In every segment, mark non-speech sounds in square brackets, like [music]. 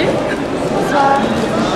Bienvenue. Bonsoir.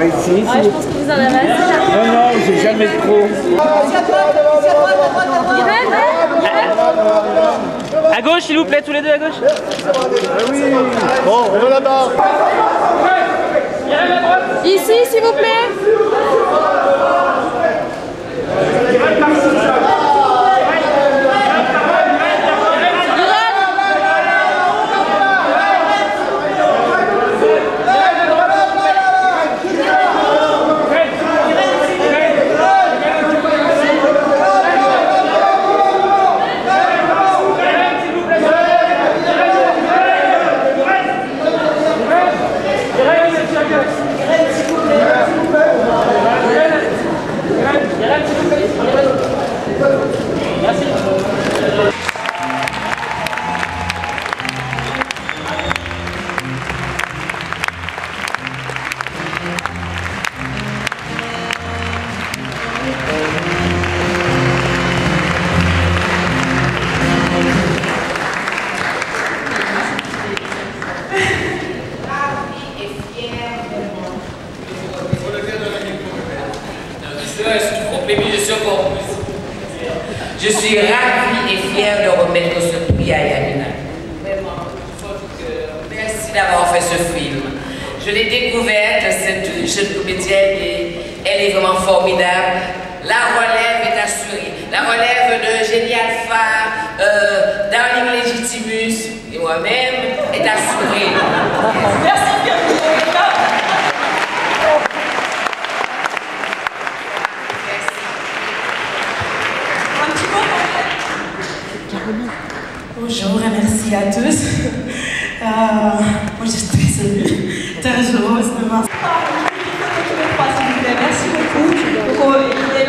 Par ici Ouais, je pense que vous en avez assez. Non, non, j'ai jamais trop. À gauche, s'il vous plaît, tous les deux à gauche. Bon, on va là-bas. Ici, s'il vous plaît. Je suis ravie et fière de remettre ce prix à Yamina. Vraiment. Merci d'avoir fait ce film. Je l'ai découverte, cette jeune comédienne, et elle est vraiment formidable. La relève est assurée. La relève de Génie Alpha, euh, Darling Legitimus et moi-même est assurée. [laughs] Merci à tous. Euh, moi, je suis très très heureuse de voir. Merci beaucoup.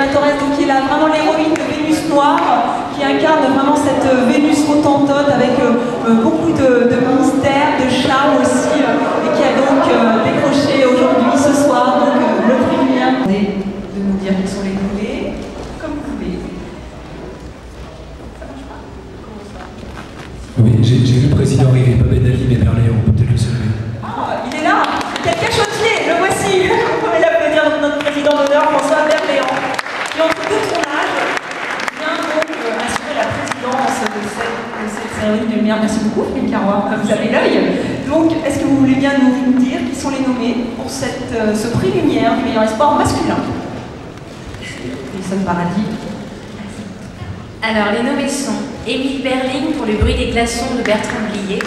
Donc, qui est là, vraiment l'héroïne de Vénus Noire, qui incarne vraiment cette euh, Vénus autantote avec euh, beaucoup de, mystère, de charme aussi, et qui a donc décroché aujourd'hui, ce soir, donc, le prix Lumière. De nous dire qui sont les nommés, comme vous voulez. Oui, j'ai vu le président arriver, pas Ben Ali, mais Berléon, on peut peut-être le saluer. Ah, il est là Quelqu'un chautier, le voici [laughs] On va l'applaudir notre président d'honneur, François Berléand, qui entre tout son âge vient donc euh, assurer la présidence de cette, de cette cérémonie de lumière. Merci beaucoup, Philippe Carrois, vous avez l'œil. Donc, est-ce que vous voulez bien nous, nous dire qui sont les nommés pour cette, euh, ce prix Lumière du meilleur espoir masculin? Nelson Paradis. Alors, les nommés sont Émile Berling pour Le bruit des glaçons de Bertrand Blier,